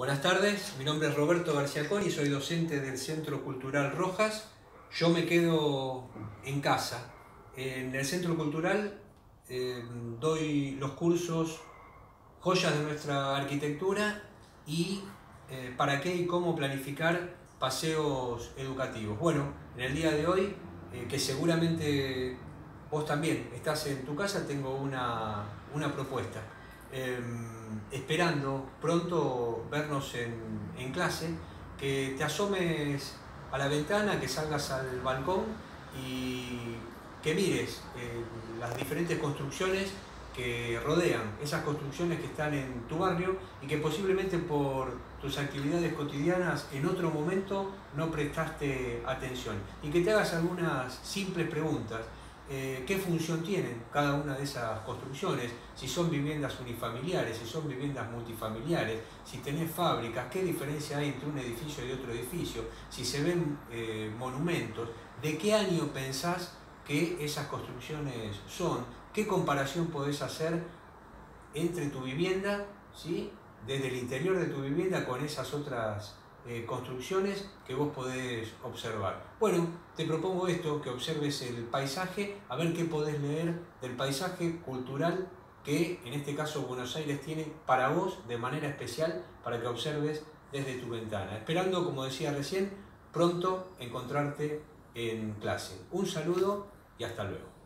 Buenas tardes, mi nombre es Roberto García Coni, soy docente del Centro Cultural Rojas. Yo me quedo en casa. En el Centro Cultural eh, doy los cursos Joyas de nuestra arquitectura y eh, para qué y cómo planificar paseos educativos. Bueno, en el día de hoy, eh, que seguramente vos también estás en tu casa, tengo una, una propuesta. Em, esperando pronto vernos en, clase, que te asomes a la ventana, que salgas al balcón y que mires eh, las diferentes construcciones que rodean esas construcciones que están en tu barrio y que posiblemente por tus actividades cotidianas en otro momento no prestaste atención. Y que te hagas algunas simples preguntas eh, qué función tienen cada una de esas construcciones, si son viviendas unifamiliares, si son viviendas multifamiliares, si tenés fábricas, qué diferencia hay entre un edificio y otro edificio, si se ven eh, monumentos, de qué año pensás que esas construcciones son, qué comparación podés hacer entre tu vivienda, ¿sí? desde el interior de tu vivienda con esas otras eh, construcciones que vos podés observar. Bueno, te propongo esto, que observes el paisaje, a ver qué podés leer del paisaje cultural que en este caso Buenos Aires tiene para vos de manera especial para que observes desde tu ventana. Esperando, como decía recién, pronto encontrarte en clase. Un saludo y hasta luego.